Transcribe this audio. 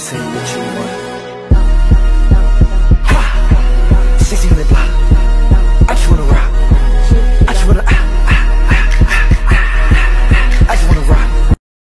say what you want